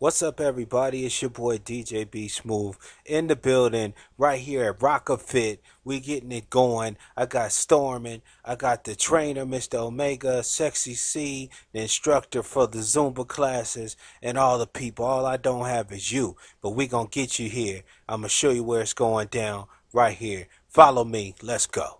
What's up, everybody? It's your boy DJ B Smooth in the building right here at Rockafit. We getting it going. I got Storminn, I got the trainer, Mr. Omega, Sexy C, the instructor for the Zumba classes, and all the people. All I don't have is you, but we gonna get you here. I'm gonna show you where it's going down right here. Follow me. Let's go.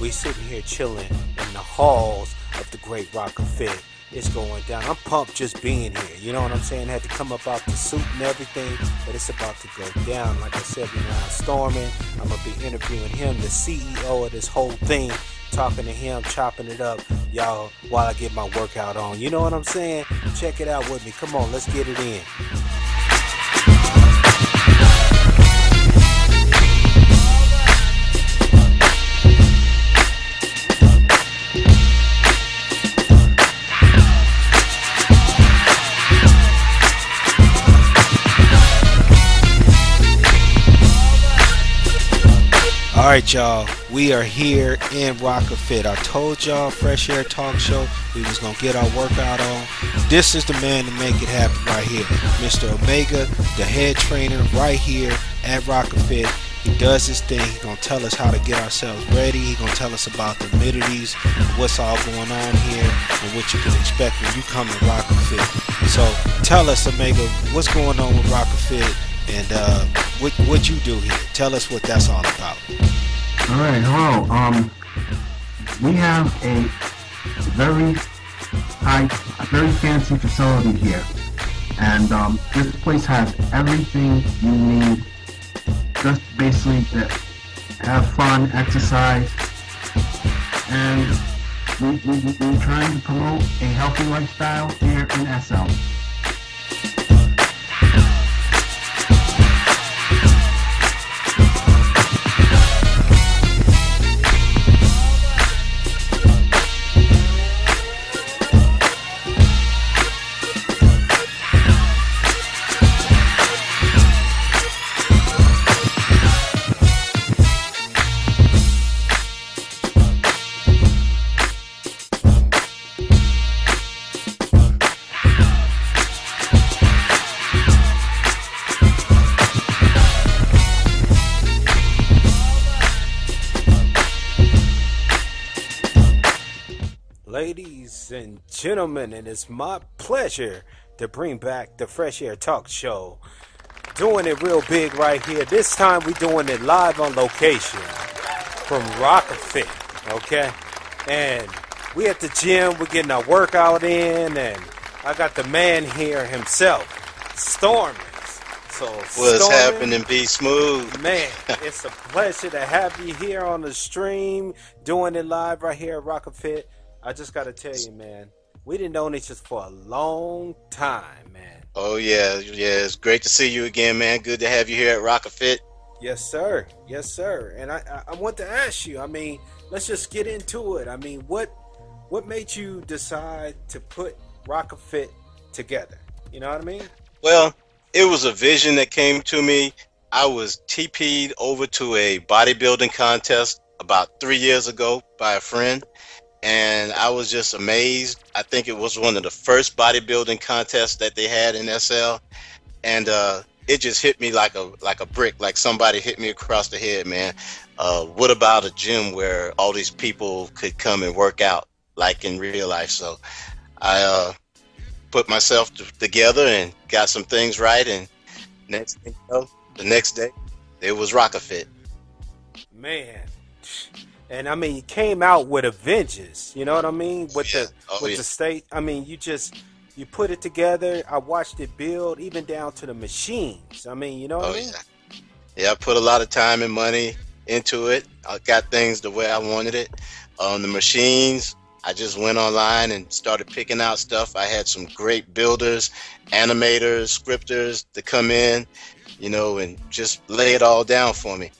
We sitting here chilling in the halls of the Great Rock Rockafit. It's going down. I'm pumped just being here. You know what I'm saying? I Had to come up out the suit and everything, but it's about to go down. Like I said, we're now storming. I'm gonna be interviewing him, the CEO of this whole thing, talking to him, chopping it up, y'all, while I get my workout on. You know what I'm saying? Check it out with me. Come on, let's get it in. All right, y'all. We are here in Rockafit. I told y'all, Fresh Air Talk Show, we was gonna get our workout on. This is the man to make it happen right here, Mr. Omega, the head trainer, right here at Rockafit. He does his thing. He gonna tell us how to get ourselves ready. He gonna tell us about the amenities, what's all going on here, and what you can expect when you come to Rockafit. So tell us, Omega, what's going on with Rockafit, and uh, what what you do here. Tell us what that's all about. All right, hello. Um, we have a very high, very fancy facility here, and um, this place has everything you need. Just basically to have fun, exercise, and we, we- we're trying to promote a healthy lifestyle here in SL. Ladies and gentlemen, and it is my pleasure to bring back the Fresh Air Talk Show. Doing it real big right here. This time we're doing it live on location from Rockafit, okay? And we at the gym, we're getting our workout in, and I got the man here himself, Stormers. So What's Stormin', happening, B Smooth? Man, it's a pleasure to have you here on the stream, doing it live right here at Rockafit. I just got to tell you, man, we didn't know each other for a long time, man. Oh yeah, yeah. It's great to see you again, man. Good to have you here at Rockafit. Yes, sir. Yes, sir. And I, I, I want to ask you. I mean, let's just get into it. I mean, what, what made you decide to put Rockafit together? You know what I mean? Well, it was a vision that came to me. I was TP'd over to a bodybuilding contest about three years ago by a friend, and I was just amazed. I think it was one of the first bodybuilding contests that they had in SL, and uh, it just hit me like a like a brick, like somebody hit me across the head, man. Uh, what about a gym where all these people could come and work out like in real life? So I uh, put myself t- together and got some things right, and next thing you know, the next day it was Rockafit. Man. And I mean, you came out with a vengeance. You know what I mean? With Yeah. the Oh, with yeah. the state. I mean, you just you put it together. I watched it build, even down to the machines. I mean, you know what Oh I mean? yeah, yeah. I put a lot of time and money into it. I got things the way I wanted it. On the machines, I just went online and started picking out stuff. I had some great builders, animators, scripters to come in, you know, and just lay it all down for me.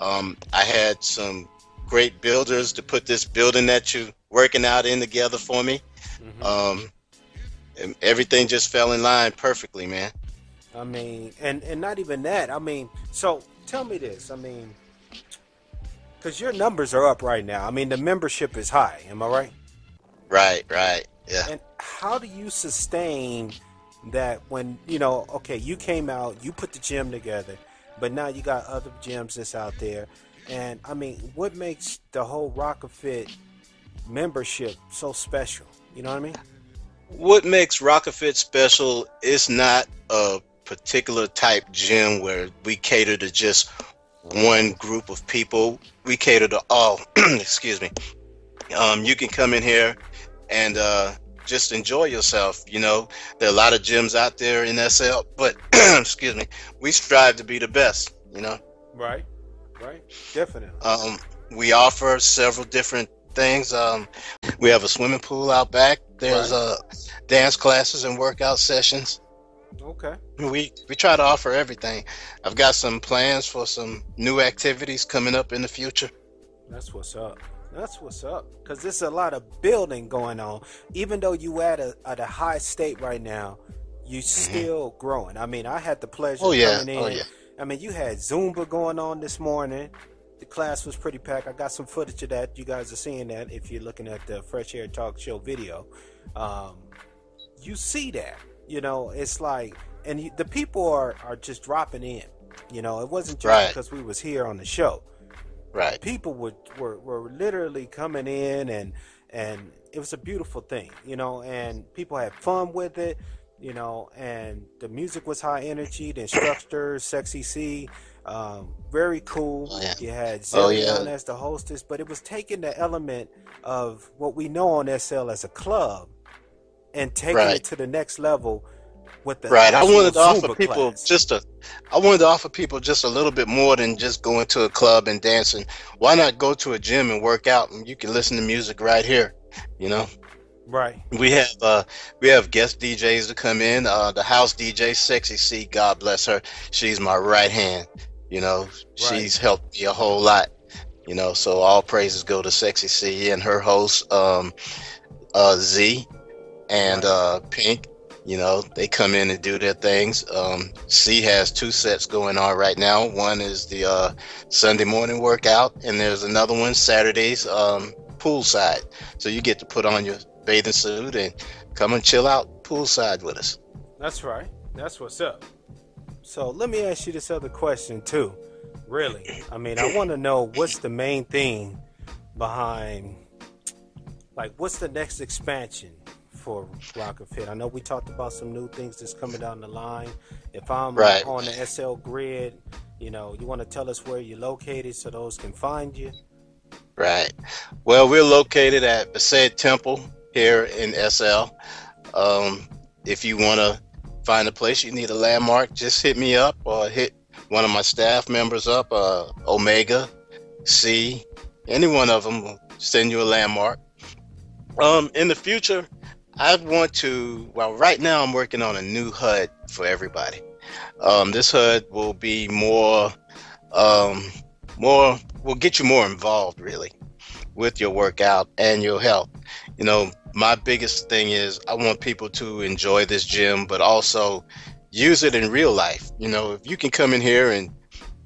Um, I had some great builders to put this building that you're working out in together for me. Mhm. Um, and everything just fell in line perfectly, man. I mean, and and not even that. I mean, so tell me this. I mean, because your numbers are up right now. I mean, the membership is high. Am I right? Right, right. Yeah. And how do you sustain that when you know? Okay, you came out, you put the gym together, but now you got other gyms that's out there. And I mean, what makes the whole Rockafit membership so special? You know what I mean? What makes Rockafit special is not a particular type gym where we cater to just one group of people. We cater to all. excuse me. Um, you can come in here and uh, just enjoy yourself. You know, there are a lot of gyms out there in SL, but excuse me, we strive to be the best. You know. Right. Right. Definitely. Um, we offer several different things. Um, we have a swimming pool out back. There's Right. uh, dance classes and workout sessions. Okay. We we try to offer everything. I've got some plans for some new activities coming up in the future. That's what's up. That's what's up. Cause there's a lot of building going on. Even though you at a at a high state right now, you still growing. I mean, I had the pleasure Oh yeah, coming in. oh yeah. I mean, you had Zumba going on this morning. The class was pretty packed. I got some footage of that. You guys are seeing that if you're looking at the Fresh Air Talk Show video. Um, you see that. You know, it's like, and you, the people are are just dropping in. You know, it wasn't just Right. because we was here on the show Right. people would were, were literally coming in and and it was a beautiful thing you know and people had fun with it you know and the music was high energy the instructor sexy c um, very cool Oh, yeah. you had Oh, yeah. as the hostess but it was taking the element of what we know on sl as a club and taking Right. it to the next level with the Right. I wanted to offer people class. just a I wanted to offer people just a little bit more than just going to a club and dancing. Why not go to a gym and work out and you can listen to music right here, you know? Right We have uh we have guest DJs to come in. Uh the house DJ Sexy C, God bless her. She's my right hand. You know, she's helped me a whole lot. You know, so all praises go to Sexy C and her host, um uh Z and uh Pink. You know, they come in and do their things. Um C has two sets going on right now. One is the uh Sunday morning workout and there's another one Saturdays um poolside. So you get to put on your bathing suit and come and chill out poolside with us. That's right. That's what's up. So let me ask you this other question too. Really, I mean, I want to know what's the main thing behind, like, what's the next expansion for Rockafit? I know we talked about some new things that's coming down the line. If I'm Right. on the SL grid, you know, you want to tell us where you're located so those can find you. Right. Well, we're located at Besaid Temple here in SL. Um, if you want to find a place, you need a landmark, just hit me up or hit one of my staff members up, uh, Omega, C, any one of them will send you a landmark. Um, in the future, I want to, well, right now I'm working on a new HUD for everybody. Um, this HUD will be more, um, more, will get you more involved really with your workout and your health. You know, my biggest thing is I want people to enjoy this gym, but also use it in real life. You know, if you can come in here and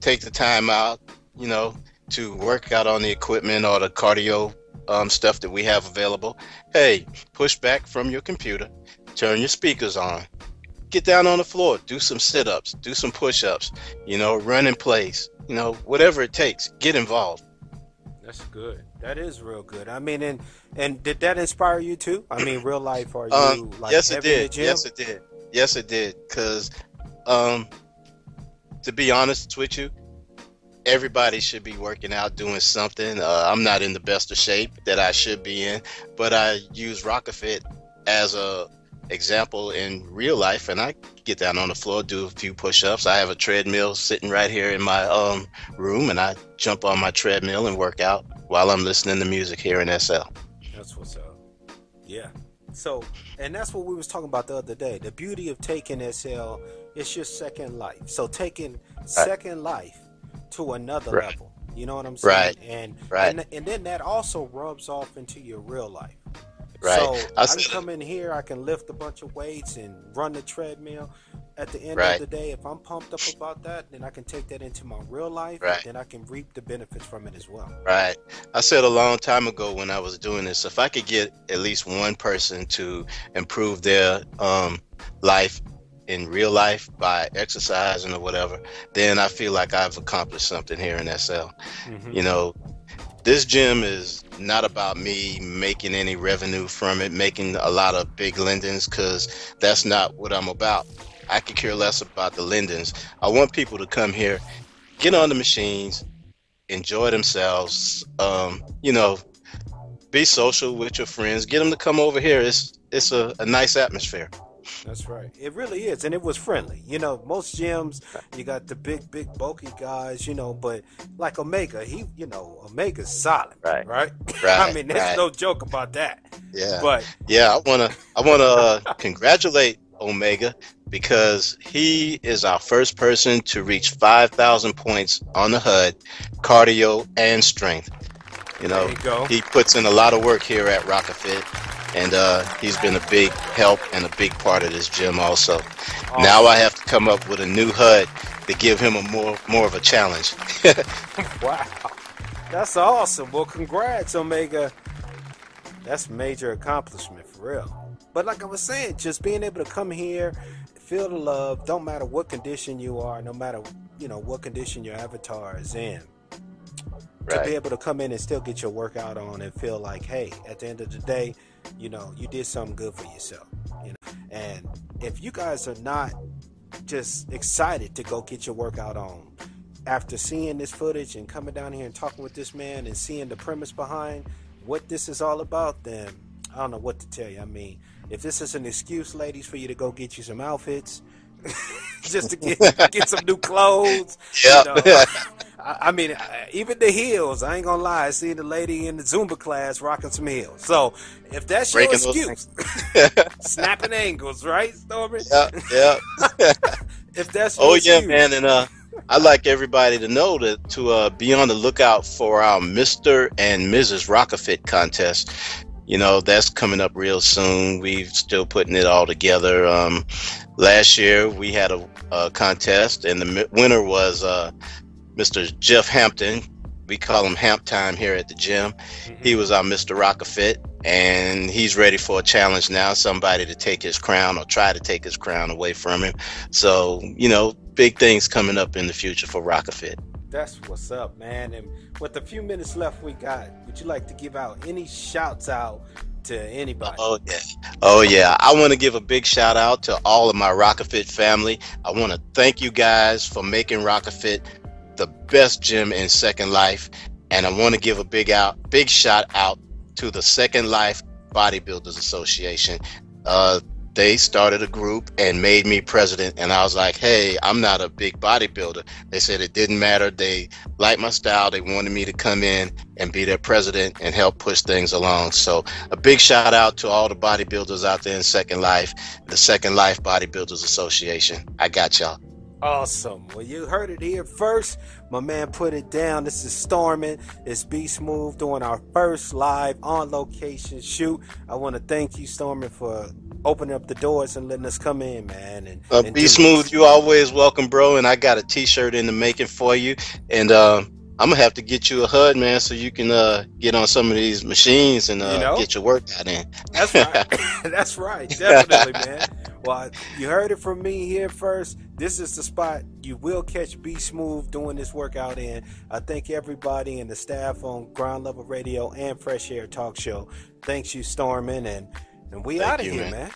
take the time out, you know, to work out on the equipment or the cardio um, stuff that we have available, hey, push back from your computer, turn your speakers on, get down on the floor, do some sit ups, do some push ups, you know, run in place, you know, whatever it takes, get involved. That's good. That is real good. I mean, and and did that inspire you too? I mean, real life, are you Um, like yes, it heavy in did. gym? Yes, it did. Yes, it did. Because, um, to be honest with you, everybody should be working out, doing something. Uh, I'm not in the best of shape that I should be in, but I use Rockafit as a example in real life, and I get down on the floor, do a few push-ups. I have a treadmill sitting right here in my um room, and I jump on my treadmill and work out while I'm listening to music here in SL. That's what's up. Yeah. So, and that's what we was talking about the other day. The beauty of taking SL, it's your second life. So taking second life to another Right. level. You know what I'm saying? Right. And Right. and and then that also rubs off into your real life. Right. So I I, can come in here, I can lift a bunch of weights and run the treadmill, at the end Right. of the day, if I'm pumped up about that, then I can take that into my real life. Right. Then I can reap the benefits from it as well. Right. I said a long time ago when I was doing this, if I could get at least one person to improve their um, life in real life by exercising or whatever, then I feel like I've accomplished something here in SL. Mhm. You know, this gym is not about me making any revenue from it, making a lot of big lindens, because that's not what I'm about. I could care less about the lindens. I want people to come here, get on the machines, enjoy themselves. Um, you know, be social with your friends. Get them to come over here. It's it's a, a nice atmosphere. That's right. It really is, and it was friendly. You know, most gyms you got the big, big, bulky guys. You know, but like Omega, he, you know, Omega's solid, Right. Right. Right, I mean, there's right. no joke about that. Yeah. But Yeah, I wanna I wanna uh, congratulate Omega because he is our first person to reach five thousand points on the HUD, cardio and strength. You know, you he puts in a lot of work here at Rockafit, and uh, he's been a big help and a big part of this gym also. Now I have to come up with a new HUD to give him a more more of a challenge. Wow. That's awesome. Well, congrats, Omega. That's major accomplishment for real. But like I was saying, just being able to come here, feel the love, don't matter what condition you are, no matter, you know, what condition your avatar is in. To be able to come in and still get your workout on and feel like, hey, at the end of the day, you know, you did something good for yourself. You know, and if you guys are not just excited to go get your workout on, after seeing this footage and coming down here and talking with this man and seeing the premise behind what this is all about, then I don't know what to tell you. I mean, if this is an excuse, ladies, for you to go get you some outfits, just to get get some new clothes. Yep. You know, I, I mean, even the heels. I ain't gonna lie. I seen the lady in the Zumba class rocking some heels. So if that's Breaking your excuse, snapping angles, right, Stormy? yeah, yeah. If that's your Oh yeah, excuse, man, and uh, I'd like everybody to know that to uh, be on the lookout for our Mr. and Mrs. Rockafit contest. You know that's coming up real soon. We've still putting it all together. Um, last year we had a, a contest, and the winner was uh, Mr. Jeff Hampton. We call him Hamp Time here at the gym. Mhm. He was our Mr. Rockafit, and he's ready for a challenge now. Somebody to take his crown or try to take his crown away from him. So, you know, big things coming up in the future for Rockafit. That's what's up, man. And with the few minutes left we got, would you like to give out any shouts out to anybody? Oh yeah. Oh yeah. I want to give a big shout out to all of my Rockafit family. I want to thank you guys for making Rockafit the best gym in Second Life. And I want to give a big out big shout out to the Second Life Bodybuilders Association. Uh they started a group and made me president and I was like, "Hey, I'm not a big bodybuilder." They said it didn't matter. They liked my style. They wanted me to come in and be their president and help push things along. So, a big shout out to all the bodybuilders out there in Second Life, the Second Life Bodybuilders Association. I got y'all. Awesome. Well, you heard it here first. My man put it down. This is Storming. It's B Smooth doing our first live on location shoot. I want to thank you, Storming, for opening up the doors and letting us come in, man. And, Uh, and be smooth. this. You always welcome, bro. And I got a T-shirt in the making for you. And uh, I'm gonna have to get you a HUD, man, so you can uh, get on some of these machines and uh, You know? get your workout in. That's right. That's right. Definitely, man. Well, you heard it from me here first. This is the spot you will catch B Smooth doing this workout in. I thank everybody and the staff on Ground Level Radio and Fresh Air Talk Show. Thanks you, Storminn, and and we out of here, man.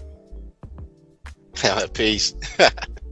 man. Peace.